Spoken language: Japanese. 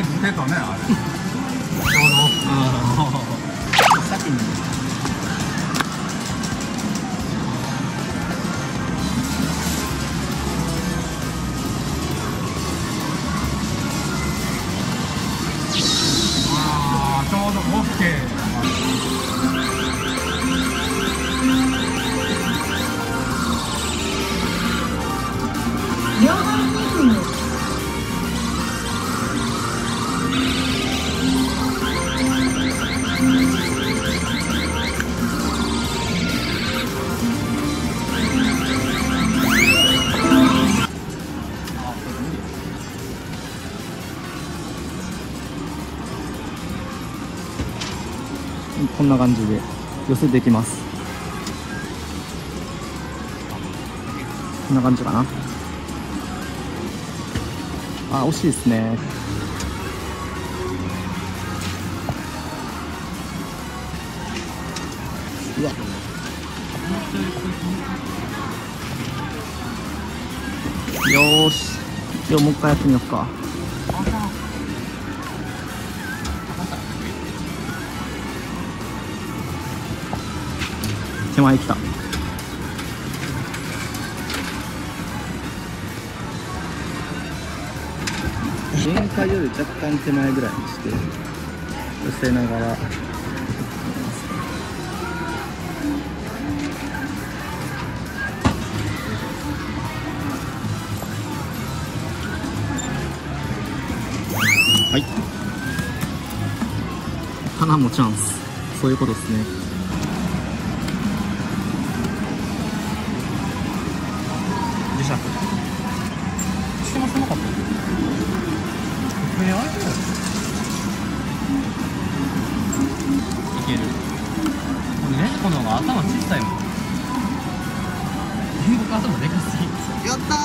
手とねあれ。な感じで寄せてきます。こんな感じかな。あ惜しいですね。うわ。よーし。でももう一回やってみようか。手前来た。限界より若干手前ぐらいにして寄せながら。はい。花もチャンス。そういうことですねれあれだよ。いける。これ猫の方が頭小さいもん。天国頭でかすぎ。やったー。